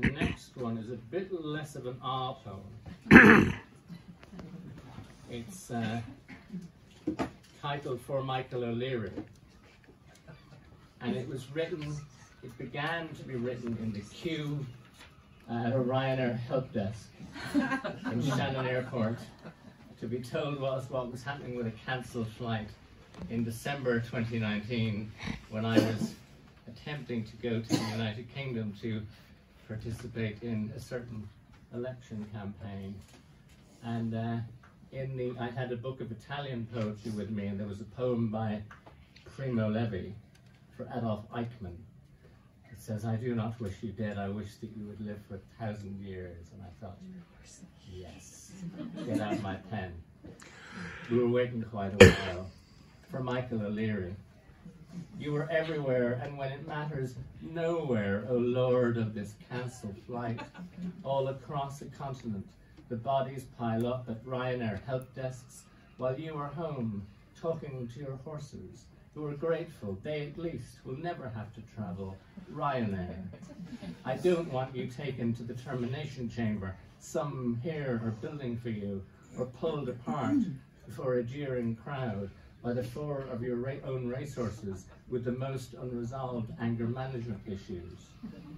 the next one is a bit less of an R poem. it's uh, titled For Michael O'Leary. And it was written, it began to be written in the queue at a Ryanair help desk in Shannon Airport to be told what, what was happening with a cancelled flight in December 2019 when I was attempting to go to the United Kingdom to participate in a certain election campaign. And uh, in the, I had a book of Italian poetry with me, and there was a poem by Primo Levi for Adolf Eichmann. It says, I do not wish you dead, I wish that you would live for a thousand years. And I thought, yes, get out my pen. We were waiting quite a while for Michael O'Leary. You were everywhere, and when it matters, nowhere, O Lord of this cancelled flight. All across the continent, the bodies pile up at Ryanair help desks, while you are home, talking to your horses, who are grateful they at least will never have to travel Ryanair. I don't want you taken to the termination chamber, some here are building for you, or pulled apart before a jeering crowd by the four of your own racehorses with the most unresolved anger management issues.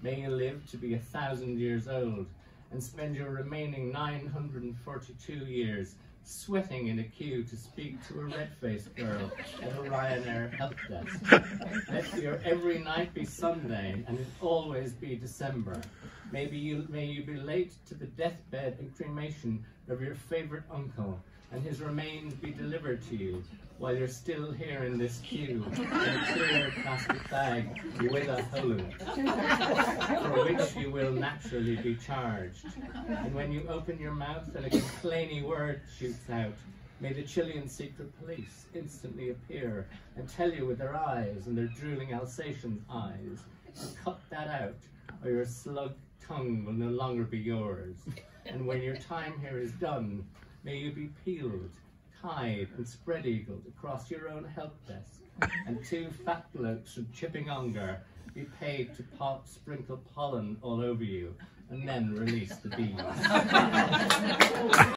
May you live to be a thousand years old and spend your remaining 942 years sweating in a queue to speak to a red-faced girl at a Ryanair help desk. Let your every night be Sunday and it always be December. Maybe you may you be late to the deathbed and cremation of your favorite uncle and his remains be delivered to you while you're still here in this queue plastic bag with a hole for which you will naturally be charged. And when you open your mouth and a complaining word shoots out, may the Chilean secret police instantly appear and tell you with their eyes and their drooling Alsatian eyes cut that out, or your slug tongue will no longer be yours. And when your time here is done, may you be peeled tied and spread eagled across your own help desk, and two fat blokes from Chipping Ongar be paid to pot, sprinkle pollen all over you and then release the bees.